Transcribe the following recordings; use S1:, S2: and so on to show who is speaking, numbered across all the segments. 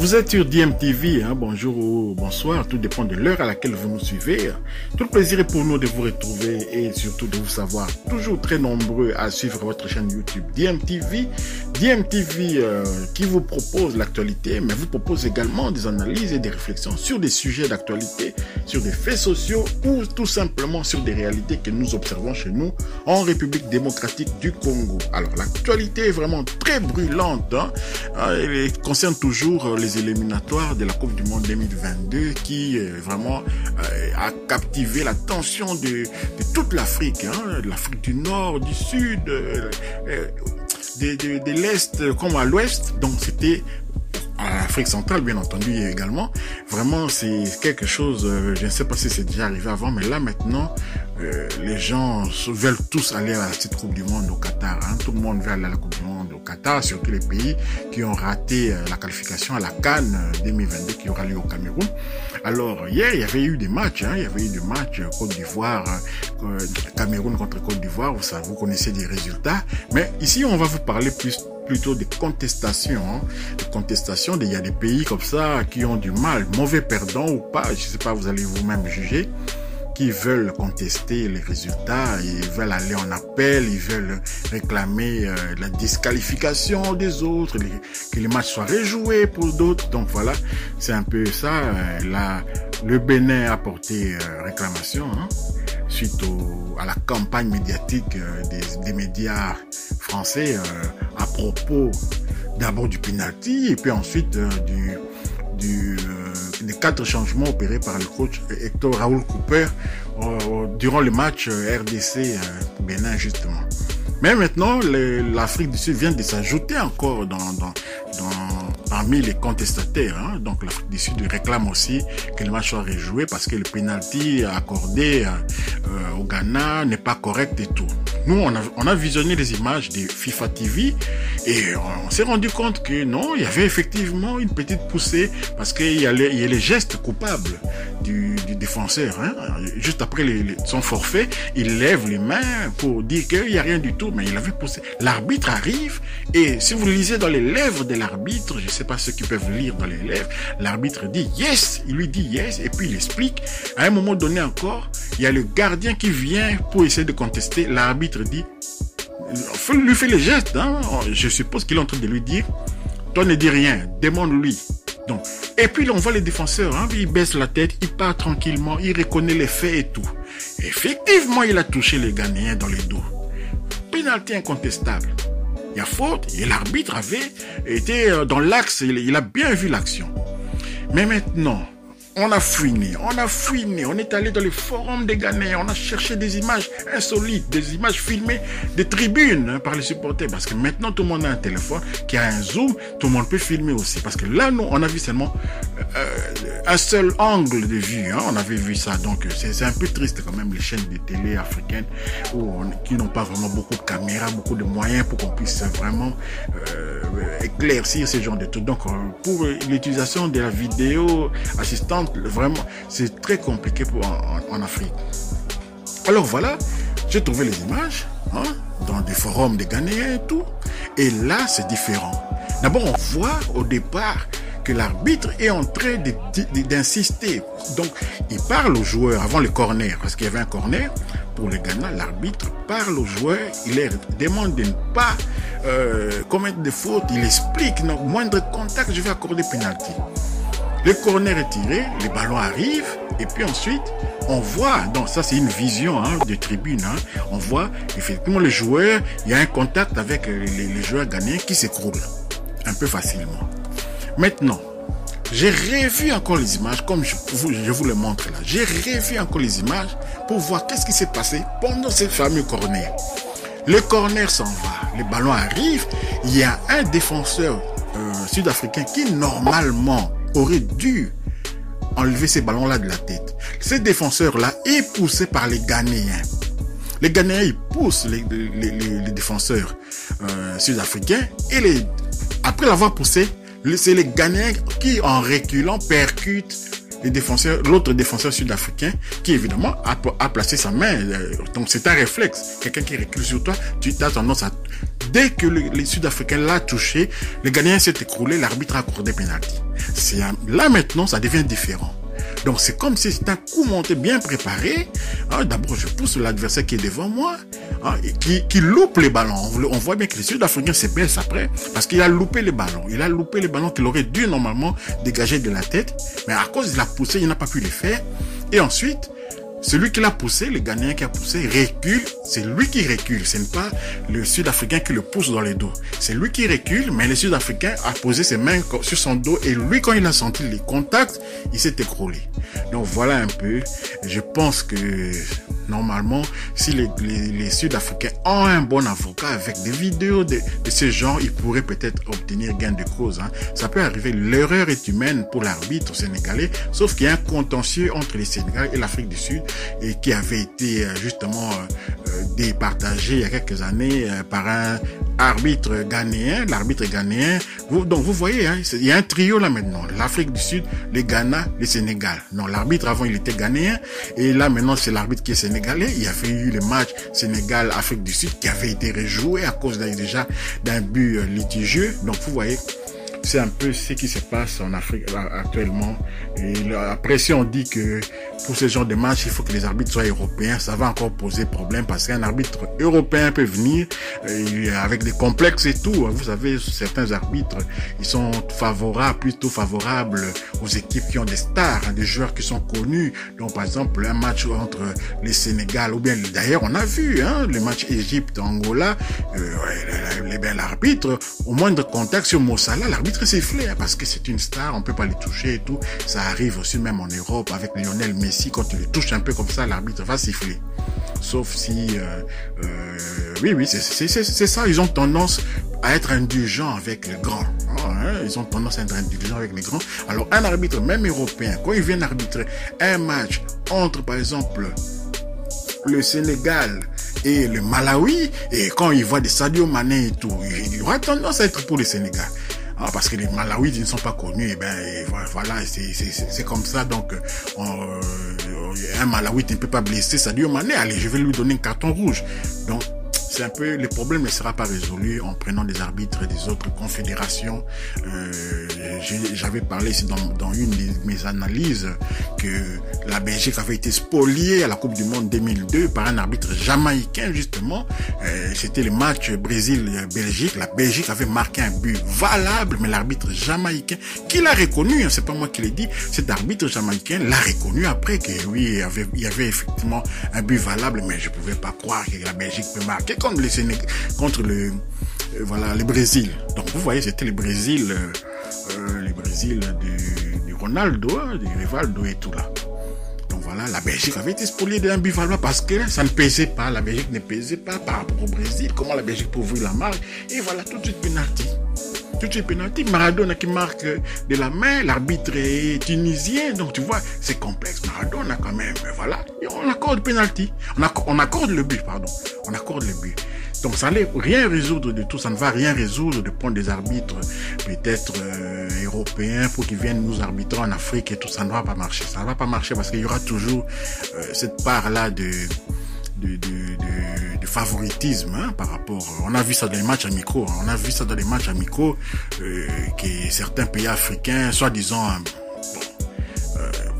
S1: Vous êtes sur DMTV, hein, bonjour ou bonsoir, tout dépend de l'heure à laquelle vous nous suivez. Tout le plaisir est pour nous de vous retrouver et surtout de vous savoir toujours très nombreux à suivre votre chaîne YouTube DMTV. DMTV euh, qui vous propose l'actualité, mais vous propose également des analyses et des réflexions sur des sujets d'actualité, sur des faits sociaux ou tout simplement sur des réalités que nous observons chez nous en République démocratique du Congo. Alors l'actualité est vraiment très brûlante, hein, elle concerne toujours les éliminatoires de la Coupe du Monde 2022 qui euh, vraiment euh, a captivé l'attention de, de, toute l'Afrique, hein, l'Afrique du Nord, du Sud, euh, de, de, de l'Est comme à l'Ouest. Donc c'était à l'Afrique centrale, bien entendu, également. Vraiment, c'est quelque chose, je ne sais pas si c'est déjà arrivé avant, mais là maintenant, les gens veulent tous aller à cette Coupe du Monde au Qatar. Hein. Tout le monde veut aller à la Coupe du Monde au Qatar, surtout les pays qui ont raté euh, la qualification à la Cannes 2022 qui aura lieu au Cameroun. Alors, hier, il y avait eu des matchs. Hein. Il y avait eu des matchs Côte d'Ivoire, Cameroun contre Côte d'Ivoire. Vous, vous connaissez des résultats. Mais ici, on va vous parler plus plutôt des contestations, hein. contestations. Il y a des pays comme ça qui ont du mal, mauvais perdants ou pas, je sais pas, vous allez vous-même juger, qui veulent contester les résultats, ils veulent aller en appel, ils veulent réclamer euh, la disqualification des autres, que les matchs soient rejoués pour d'autres. Donc voilà, c'est un peu ça. Euh, le Bénin a porté euh, réclamation. Hein suite au, à la campagne médiatique euh, des, des, médias français à propos d'abord du penalty et puis ensuite du, du des quatre changements opérés par le coach Hector Raoul Cooper durant le match RDC Bénin justement. Mais maintenant, l'Afrique du Sud vient de s'ajouter encore parmi les contestataires. Hein. Donc l'Afrique du Sud réclame aussi que le match soit rejoué parce que le penalty accordé euh, au Ghana n'est pas correct et tout. Nous, on a, on a visionné les images de FIFA TV et on s'est rendu compte que non, il y avait effectivement une petite poussée parce qu'il y a les gestes coupables du, défenseur. Hein. Juste après son forfait, il lève les mains pour dire qu'il n'y a rien du tout, mais il avait poussé. L'arbitre arrive et si vous lisez dans les lèvres de l'arbitre, je sais pas ceux qui peuvent lire dans les lèvres, l'arbitre dit yes, il lui dit yes et puis il explique. À un moment donné encore, il y a le gardien qui vient pour essayer de contester. L'arbitre dit, lui fait les gestes. Hein? Je suppose qu'il est en train de lui dire, toi ne dis rien, demande-lui. Et puis on voit les défenseurs, hein, il baisse la tête, il part tranquillement, il reconnaît les faits et tout. Effectivement, il a touché les Ghanéens dans les dos. Pénalité incontestable. Il y a faute et l'arbitre avait été dans l'axe, il a bien vu l'action. Mais maintenant, on a fouiné, on a fouiné, on est allé dans les forums des Ghanéens, on a cherché des images insolites, des images filmées des tribunes hein, par les supporters. Parce que maintenant, tout le monde a un téléphone qui a un zoom, tout le monde peut filmer aussi. Parce que là, nous, on a vu seulement euh, un seul angle de vue. Hein, on avait vu ça. Donc, c'est un peu triste quand même, les chaînes de télé africaines où on, qui n'ont pas vraiment beaucoup de caméras, beaucoup de moyens pour qu'on puisse vraiment euh, éclaircir ce genre de trucs. Donc, euh, pour l'utilisation de la vidéo assistante, c'est très compliqué pour en, Afrique. Alors voilà, j'ai trouvé les images hein, dans des forums des Ghanéens et tout. Et là, c'est différent. D'abord, on voit au départ que l'arbitre est en train d'insister. Donc, il parle aux joueurs avant le corner, parce qu'il y avait un corner. Pour le Ghana, l'arbitre parle aux joueurs, il leur demande de ne pas euh, commettre de fautes, il explique, non, moindre contact, je vais accorder pénalty. Le corner est tiré, les ballons arrivent, et puis ensuite, on voit, donc ça c'est une vision hein, de tribune, hein, on voit effectivement le joueur, il y a un contact avec les, joueurs ghanéens qui s'écroulent un peu facilement. Maintenant, j'ai revu encore les images, comme je vous, je le montre là. J'ai revu encore les images pour voir qu'est-ce qui s'est passé pendant ces fameux corner. Le corner s'en va, les ballons arrivent, il y a un défenseur euh, sud-africain qui normalement aurait dû enlever ces ballons-là de la tête. Ce défenseur-là est poussé par les Ghanéens. Les Ghanéens, ils poussent les, défenseurs euh, sud-africains et après l'avoir poussé, c'est les Ghanéens qui, en reculant, percutent les défenseurs, l'autre défenseur sud-africain qui évidemment a, a, placé sa main. Donc c'est un réflexe. Quelqu'un qui recule sur toi, tu as tendance à... Dès que le, les Sud-Africains l'a touché, le Ghanéen s'est écroulé, l'arbitre a accordé pénalty. Là maintenant, ça devient différent. Donc c'est comme si c'est un coup monté bien préparé. Hein, D'abord, je pousse l'adversaire qui est devant moi, qui, qui loupe les ballons. On voit bien que les Sud-Africains se baissent après parce qu'il a loupé les ballons. Il a loupé les ballons qu'il aurait dû normalement dégager de la tête. Mais à cause de la poussée, il n'a pas pu les faire. Et ensuite, celui qui l'a poussé, le Ghanéen qui a poussé, recule. C'est lui qui recule. Ce n'est pas le Sud-Africain qui le pousse dans les dos. C'est lui qui recule, mais le Sud-Africain a posé ses mains sur son dos et lui, quand il a senti les contacts, il s'est écroulé. Donc voilà un peu. Je pense que normalement, si les, Sud-Africains ont un bon avocat avec des vidéos de, ce genre, ils pourraient peut-être obtenir gain de cause. Hein. Ça peut arriver. L'erreur est humaine pour l'arbitre sénégalais, sauf qu'il y a un contentieux entre les Sénégalais et l'Afrique du Sud et qui avait été justement départagé il y a quelques années euh, par un arbitre ghanéen, l'arbitre ghanéen. Vous, donc vous voyez, hein, il y a un trio là maintenant. L'Afrique du Sud, le Ghana, le Sénégal. Non, l'arbitre avant il était ghanéen et là maintenant c'est l'arbitre qui est sénégalais. Il y avait eu le match Sénégal-Afrique du Sud qui avait été rejoué à cause déjà d'un but euh, litigieux. Donc vous voyez, c'est un peu ce qui se passe en Afrique actuellement. Après, si on dit que pour ce genre de match, il faut que les arbitres soient européens, ça va encore poser problème parce qu'un arbitre européen peut venir avec des complexes et tout. Vous savez, certains arbitres, ils sont favorables, plutôt favorables aux équipes qui ont des stars, hein, des joueurs qui sont connus. Donc, par exemple, un match entre les Sénégal ou bien, d'ailleurs, on a vu, hein, le match Égypte-Angola, euh, ben, l'arbitre, au moindre contact sur Mossala, l'arbitre sifflé hein, parce que c'est une star, on peut pas les toucher et tout. Ça arrive aussi même en Europe avec Lionel Messi, quand tu le touches un peu comme ça, l'arbitre va siffler. Sauf si, euh, euh, oui, oui, c'est ça. Ils ont tendance à être indulgents avec les grands. Hein, ils ont tendance à être indulgents avec les grands. Alors un arbitre, même européen, quand il vient arbitrer un match entre, par exemple, le Sénégal et le Malawi, et quand il voit des Sadio Mané et tout, il aura tendance à être pour le Sénégal. Ah, parce que les Malawites ils ne sont pas connus, et ben et voilà, c'est comme ça. Donc, on, euh, un Malawite ne peut pas blesser Sadio Mané. Allez, je vais lui donner un carton rouge. Donc, un peu le problème ne sera pas résolu en prenant des arbitres des autres confédérations. Euh, J'avais parlé ici dans, dans, une de mes analyses que la Belgique avait été spoliée à la Coupe du Monde 2002 par un arbitre jamaïcain justement. Euh, C'était le match Brésil-Belgique. La Belgique avait marqué un but valable, mais l'arbitre jamaïcain qui l'a reconnu, hein, c'est pas moi qui l'ai dit, cet arbitre jamaïcain l'a reconnu après que oui, il y avait, il y avait effectivement un but valable, mais je pouvais pas croire que la Belgique peut marquer contre le Sénégal, contre le euh, voilà le Brésil. Donc vous voyez, c'était le Brésil, euh, le Brésil du Ronaldo, hein, du Rivaldo et tout là. Donc voilà, la Belgique avait été spoliée d'un valable parce que ça ne pesait pas, la Belgique ne pesait pas par rapport au Brésil. Comment la Belgique peut ouvrir la marque Et voilà, tout de suite penalty. Tout de suite penalty. Maradona qui marque de la main, l'arbitre est tunisien, donc tu vois, c'est complexe. Maradona quand même, voilà, on accorde penalty. On, on accorde le but, pardon. On accorde le but. Donc ça n'allait rien résoudre de tout, ça ne va rien résoudre de prendre des arbitres peut-être euh, européens pour qu'ils viennent nous arbitrer en Afrique et tout, ça ne va pas marcher. Ça ne va pas marcher parce qu'il y aura toujours euh, cette part-là de, de, de, de, de favoritisme hein, par rapport. On a vu ça dans les matchs amicaux. On a vu ça dans les matchs amicaux euh, que certains pays africains, soi-disant bon,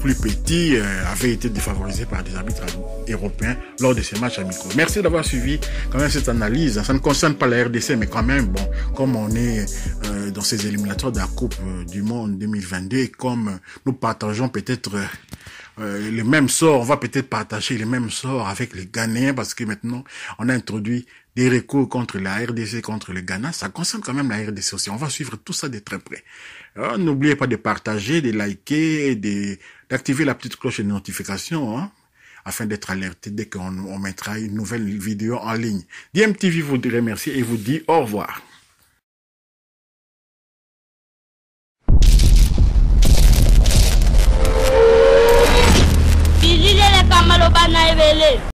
S1: plus petits euh, avaient été défavorisés par des arbitres européens lors de ces matchs amicaux. Merci d'avoir suivi quand même cette analyse. Ça ne concerne pas la RDC, mais quand même, bon, comme on est euh, dans ces éliminatoires de la Coupe du Monde 2022, et comme nous partageons peut-être euh, le même sort, on va peut-être partager le même sort avec les Ghanéens parce que maintenant on a introduit des recours contre la RDC, contre le Ghana. Ça concerne quand même la RDC aussi. On va suivre tout ça de très près. N'oubliez pas de partager, de liker d'activer la petite cloche de notification hein, afin d'être alerté dès qu'on on mettra une nouvelle vidéo en ligne. DMTV vous remercie et vous dit au revoir.
S2: baloba na ebele